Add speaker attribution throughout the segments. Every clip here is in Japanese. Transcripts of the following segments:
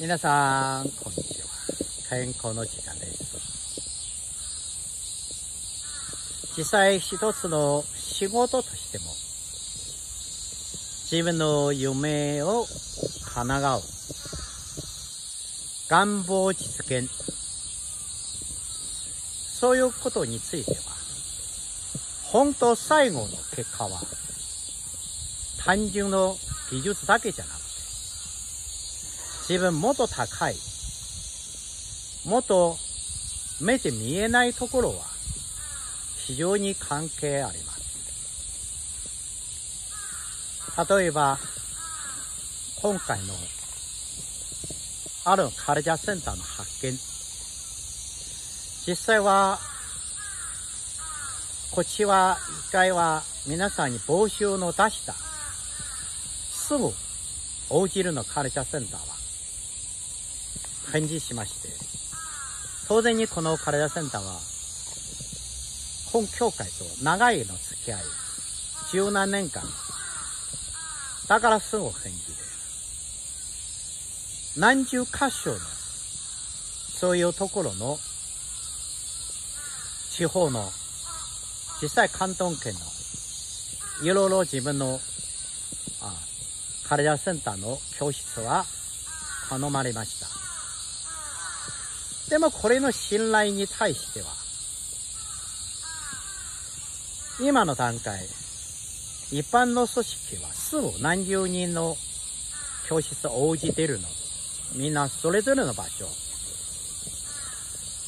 Speaker 1: 皆さん、こんにちは。健康の時間です。実際一つの仕事としても、自分の夢を叶う、願望実現、そういうことについては、本当最後の結果は、単純の技術だけじゃなく、自分もっと高い、もっと目で見えないところは非常に関係あります。例えば、今回のあるカルチャーセンターの発見。実際は、こっちは一回は皆さんに募集の出した、すぐ応じるのカルチャーセンターは、返事しまして、当然にこのカルチャーセンターは、本教会と長いの付き合い、十何年間、だからすぐ返事で、何十箇所の、そういうところの、地方の、実際関東圏の、いろいろ自分の、あカルチャーセンターの教室は頼まれました。でもこれの信頼に対しては、今の段階、一般の組織はすぐ何十人の教室を応じているの。みんなそれぞれの場所。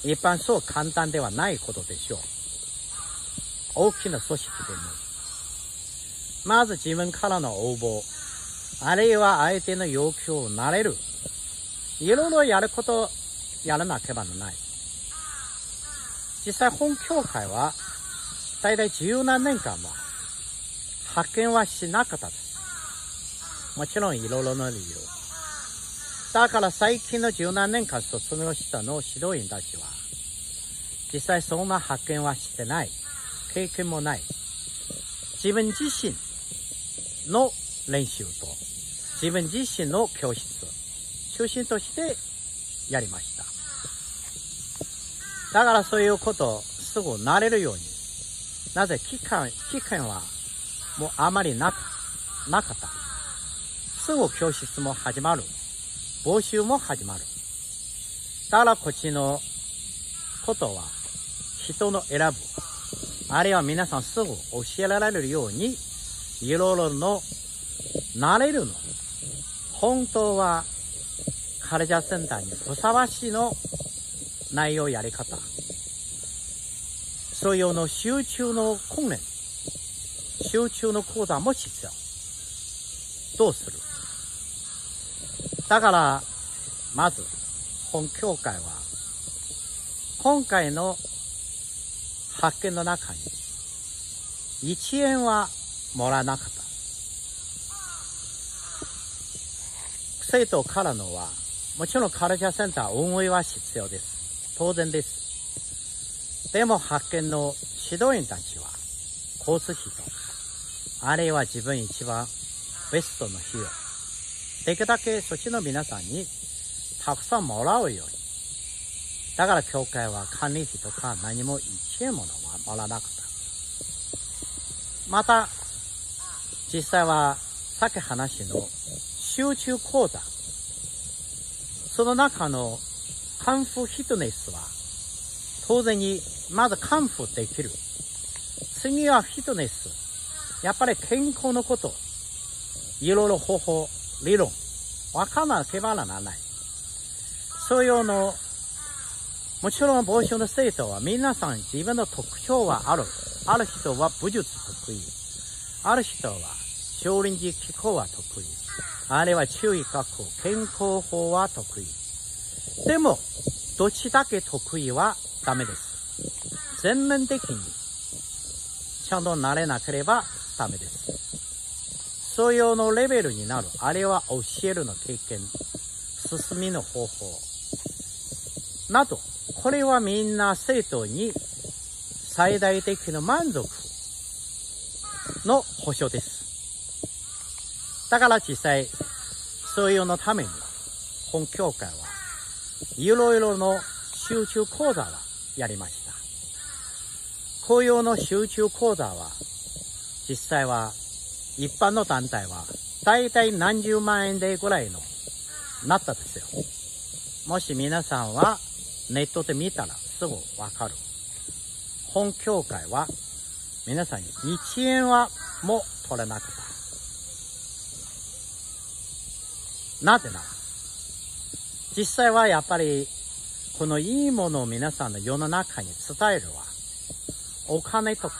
Speaker 1: 一般そう簡単ではないことでしょう。大きな組織でも。まず自分からの応募、あるいは相手の要求を慣れる。いろいろやること、やらなければならない。実際本教会は、だいたい十何年間は、派遣はしなかったです。もちろんいろいろな理由。だから最近の十何年間卒業したの指導員たちは、実際そんな派遣はしてない。経験もない。自分自身の練習と、自分自身の教室、中心としてやりました。だからそういうことすぐ慣れるように。なぜ期間、期間はもうあまりなかなかった。すぐ教室も始まる。募集も始まる。だからこっちのことは人の選ぶ。あるいは皆さんすぐ教えられるように、いろいろの慣れるの。本当はカルチャーセンターにふさわしいの内容やり方。そういうの集中の訓練。集中の講座も必要。どうする？だから、まず、本教会は、今回の発見の中に、1円はもらわなかった。生徒からのは、もちろんカルチャーセンター運営は必要です。当然です。でも発見の指導員たちは、交通費と、あるいは自分一番ベストの費用、できるだけそっちの皆さんにたくさんもらうように。だから教会は管理費とか何も1円ももらわなかった。また、実際はさっき話の集中講座。その中のンフーフィットネスは、当然にまずカンフできる。次はフィットネス。やっぱり健康のこと。いろいろ方法、理論。わからなければならない。そういうの、もちろん帽子の生徒は皆さん自分の特徴はある。ある人は武術得意。ある人は少林寺気候は得意。あるいは注意学校、健康法は得意。でも、どっちだけ得意はダメです。全面的にちゃんとなれなければダメです。そういうのレベルになる。あるいは教えるの経験、進みの方法。など、これはみんな生徒に最大的な満足の保証です。だから実際、そういうのために、本教会はいろいろの集中講座はやりました。紅葉の集中講座は実際は一般の団体は大体何十万円でぐらいのなったですよ。もし皆さんはネットで見たらすぐわかる。本教会は皆さんに1円はも取れなかった。なぜなら、実際はやっぱりこのいいものを皆さんの世の中に伝えるは、お金とか、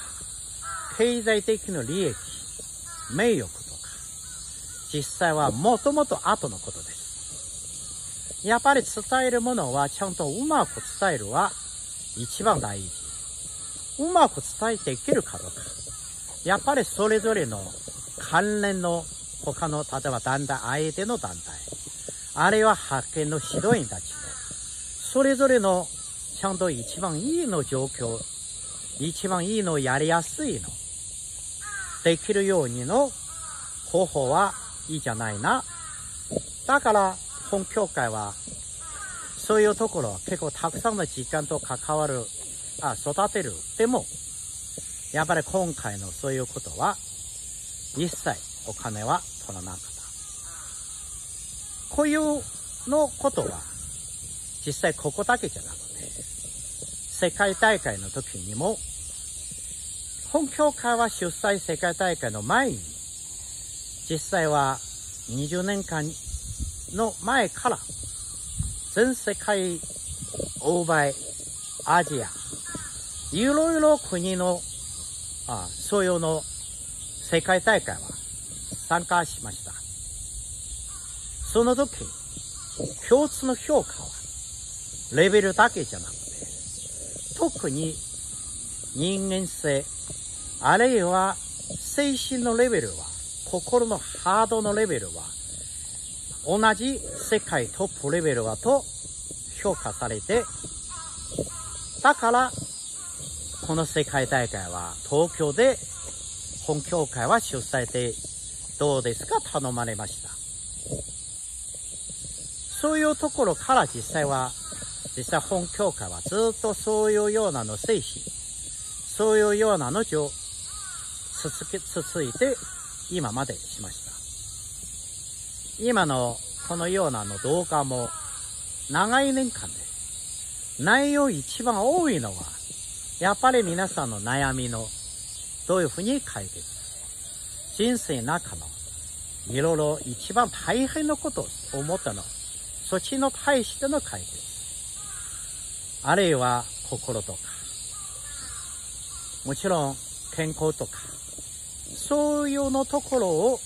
Speaker 1: 経済的な利益、名誉とか、実際はもともと後のことです。やっぱり伝えるものはちゃんとうまく伝えるは一番大事。うまく伝えていけるかどうか。やっぱりそれぞれの関連の他の、例えば団体、相手の団体、あるいは発見の指導員たちの、それぞれのちゃんと一番いいの状況、一番いいのやりやすいの、できるようにの方法はいいじゃないな。だから、本教会は、そういうところは結構たくさんの時間と関わる、あ、育てる。でも、やっぱり今回のそういうことは、一切お金は取らなかった。こういうのことは、実際ここだけじゃなくて、世界大会の時にも、本教会は主催世界大会の前に、実際は20年間の前から、全世界、欧米、アジア、いろいろ国の、あそういうの世界大会は参加しました。その時、共通の評価は、レベルだけじゃなくて、特に人間性、あるいは精神のレベルは、心のハードのレベルは、同じ世界トップレベルはと評価されて、だから、この世界大会は東京で本教会は主催でどうですか？頼まれました。そういうところから実際は、実際本教会はずっとそういうようなの精神、そういうようなのをつつき、つついて今までしました。今のこのようなの動画も長い年間で内容一番多いのはやっぱり皆さんの悩みのどういうふうに解決人生の中のいろいろ一番大変なことを思ったの。そっちの対しての解決。あるいは心とか。もちろん健康とか。そういうのところを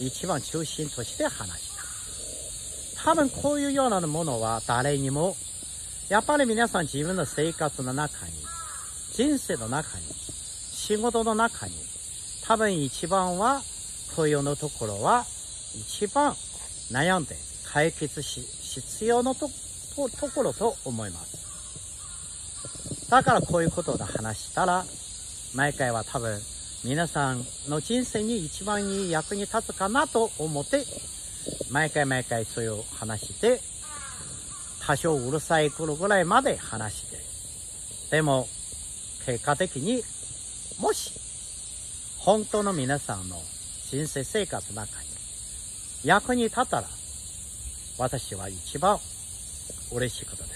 Speaker 1: 一番中心として話した。多分こういうようなものは誰にも、やっぱり皆さん自分の生活の中に、人生の中に、仕事の中に、多分一番は、こういうのところは、一番悩んで解決し、必要のところと思います。だからこういうことで話したら、毎回は多分皆さんの人生に一番いい役に立つかなと思って、毎回毎回そういう話して、多少うるさい頃ぐらいまで話して、でも結果的にもし、本当の皆さんの人生生活の中に役に立ったら、私は一番嬉しいことです。